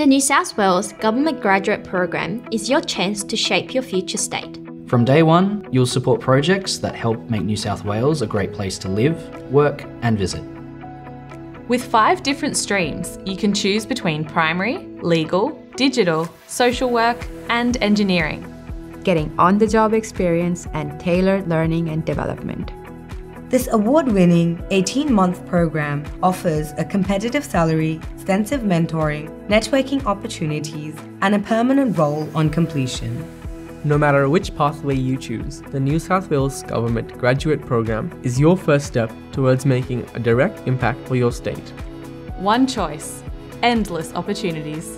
The New South Wales Government Graduate Program is your chance to shape your future state. From day one, you'll support projects that help make New South Wales a great place to live, work, and visit. With five different streams, you can choose between primary, legal, digital, social work, and engineering. Getting on the job experience and tailored learning and development. This award winning 18 month program offers a competitive salary, extensive mentoring, networking opportunities, and a permanent role on completion. No matter which pathway you choose, the New South Wales Government Graduate Program is your first step towards making a direct impact for your state. One choice, endless opportunities.